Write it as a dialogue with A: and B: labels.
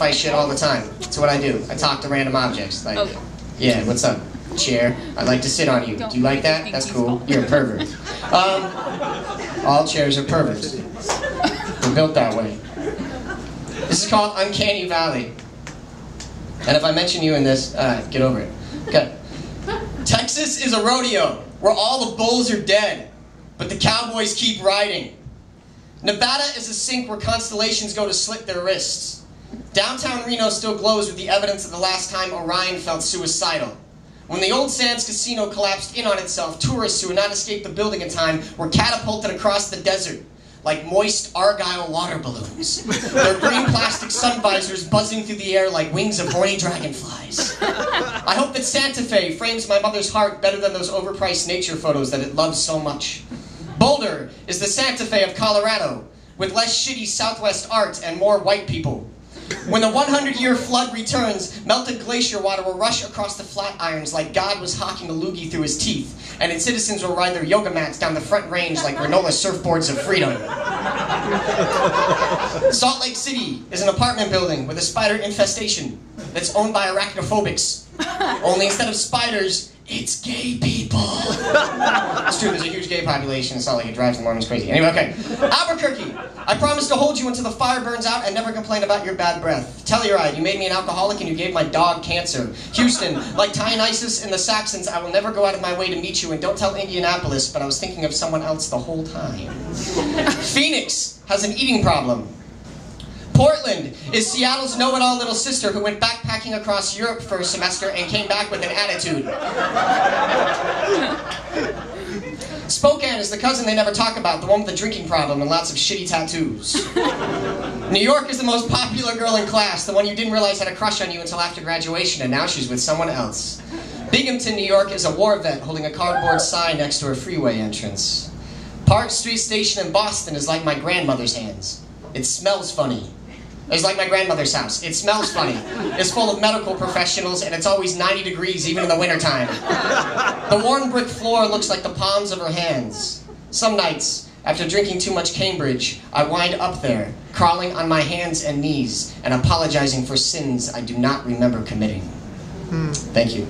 A: identify shit all the time. That's what I do. I talk to random objects. Like,
B: Okay.
A: yeah, what's up? Chair. I'd like to sit on you. Do you like that? That's cool. You're a pervert. Um, all chairs are perverts. We're built that way. This is called Uncanny Valley. And if I mention you in this, uh, get over it. Okay. Texas is a rodeo where all the bulls are dead, but the cowboys keep riding. Nevada is a sink where constellations go to slit their wrists. Downtown Reno still glows with the evidence of the last time Orion felt suicidal. When the old Sands Casino collapsed in on itself, tourists who had not escaped the building in time were catapulted across the desert like moist Argyle water balloons. Their green plastic sun visors buzzing through the air like wings of horny dragonflies. I hope that Santa Fe frames my mother's heart better than those overpriced nature photos that it loves so much. Boulder is the Santa Fe of Colorado, with less shitty Southwest art and more white people. When the 100-year flood returns, melted glacier water will rush across the Flatirons like God was hawking a loogie through his teeth, and its citizens will ride their yoga mats down the front range like granola surfboards of freedom. Salt Lake City is an apartment building with a spider infestation that's owned by arachnophobics. Only instead of spiders, it's gay people. It's true, there's a huge gay population It's not like It drives the Mormons crazy. Anyway, okay. Albuquerque, I promise to hold you until the fire burns out and never complain about your bad breath. Telluride, you made me an alcoholic and you gave my dog cancer. Houston, like Dionysus and the Saxons, I will never go out of my way to meet you and don't tell Indianapolis, but I was thinking of someone else the whole time. Phoenix has an eating problem. Portland is Seattle's know-it-all little sister who went backpacking across Europe for a semester and came back with an attitude. Spokane is the cousin they never talk about, the one with the drinking problem and lots of shitty tattoos. New York is the most popular girl in class, the one you didn't realize had a crush on you until after graduation, and now she's with someone else. Binghamton, New York is a war vet holding a cardboard sign next to a freeway entrance. Park Street Station in Boston is like my grandmother's hands. It smells funny. It's like my grandmother's house. It smells funny. It's full of medical professionals, and it's always 90 degrees even in the wintertime. The worn brick floor looks like the palms of her hands. Some nights, after drinking too much Cambridge, I wind up there, crawling on my hands and knees, and apologizing for sins I do not remember committing. Hmm. Thank you.